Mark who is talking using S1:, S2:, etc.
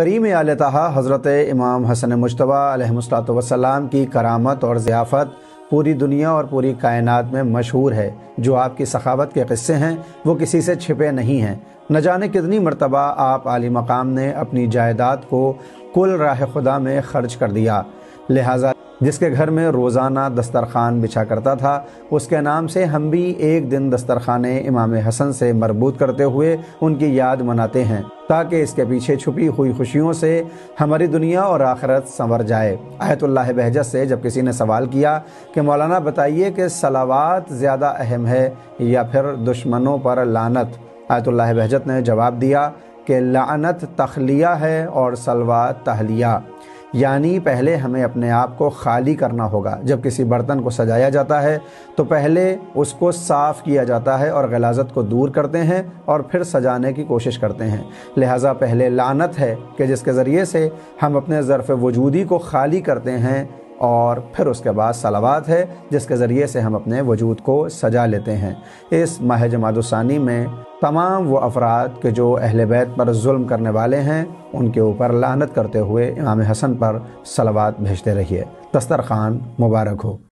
S1: करीम आलतहा हज़रत इमाम हसन मुशतबा वसलाम की करामत और ज़ियाफ़त पूरी दुनिया और पूरी कायनात में मशहूर है। जो आपकी सखावत के क़स्से हैं, वो किसी से छिपे नहीं हैं। न जाने कितनी मरतबा आप आली मकाम ने अपनी जायदाद को कुल राह खुदा में ख़र्च कर दिया। लिहाजा जिसके घर में रोज़ाना दस्तरखान बिछा करता था, उसके नाम से हम भी एक दिन दस्तरखान इमाम हसन से मरबूत करते हुए उनकी याद मनाते हैं। ताकि इसके पीछे छुपी हुई खुशियों से हमारी दुनिया और आखिरत संवर जाए। आयतुल्लाह बहजत से जब किसी ने सवाल किया कि, मौलाना, बताइए कि सलावात ज़्यादा अहम है या फिर दुश्मनों पर लानत? आयतुल्लाह बहजत ने जवाब दिया कि, लानत तखलिया है और सलवा तहलिया। यानी पहले हमें अपने आप को खाली करना होगा। जब किसी बर्तन को सजाया जाता है तो पहले उसको साफ़ किया जाता है और गलाजत को दूर करते हैं और फिर सजाने की कोशिश करते हैं। लिहाजा पहले लानत है कि जिसके ज़रिए से हम अपने ज़रफ़ वजूदी को खाली करते हैं और फिर उसके बाद सलावात है, जिसके ज़रिए से हम अपने वजूद को सजा लेते हैं। इस माह जमादुसानी में तमाम वो अफराद के जो अहल बैत पर जुल्म करने वाले हैं, उनके ऊपर लानत करते हुए इमाम हसन पर सलावात भेजते रहिए। दस्तर खान मुबारक हो।